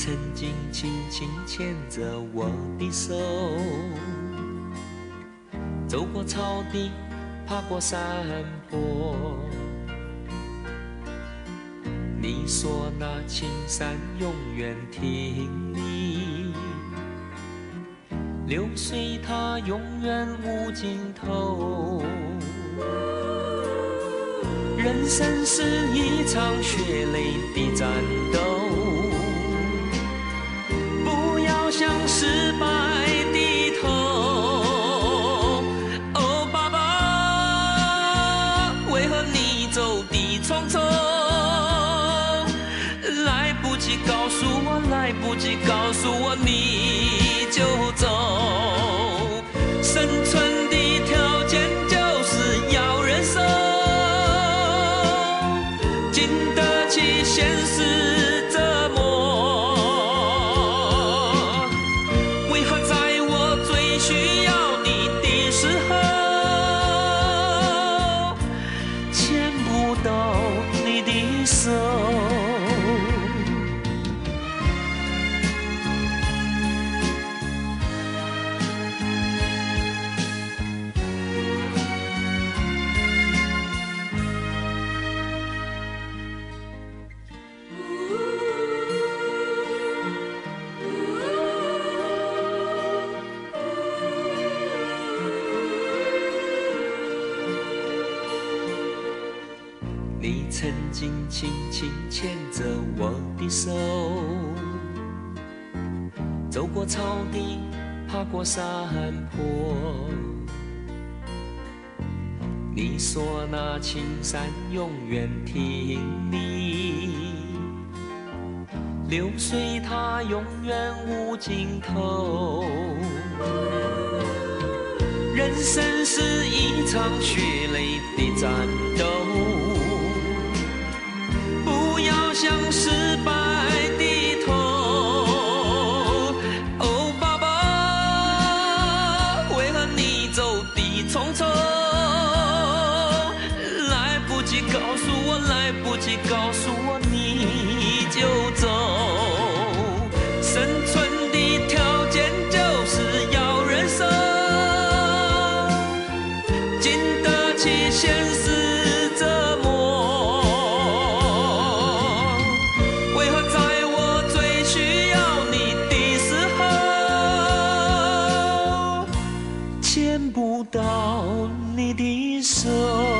曾经轻轻牵着我的手，走过草地，爬过山坡。你说那青山永远挺立，流水它永远无尽头。人生是一场血泪的战斗，向失败低头。哦，爸爸，为何你走的匆匆？来不及告诉我，来不及告诉我，你就走。曾经轻轻牵着我的手，走过草地，爬过山坡。你说那青山永远挺立，流水它永远无尽头。人生是一场血泪的战斗，告诉我来不及告诉我你就走生存的条件就是要忍受经得起现实折磨为何在我最需要你的时候牵不到你的手。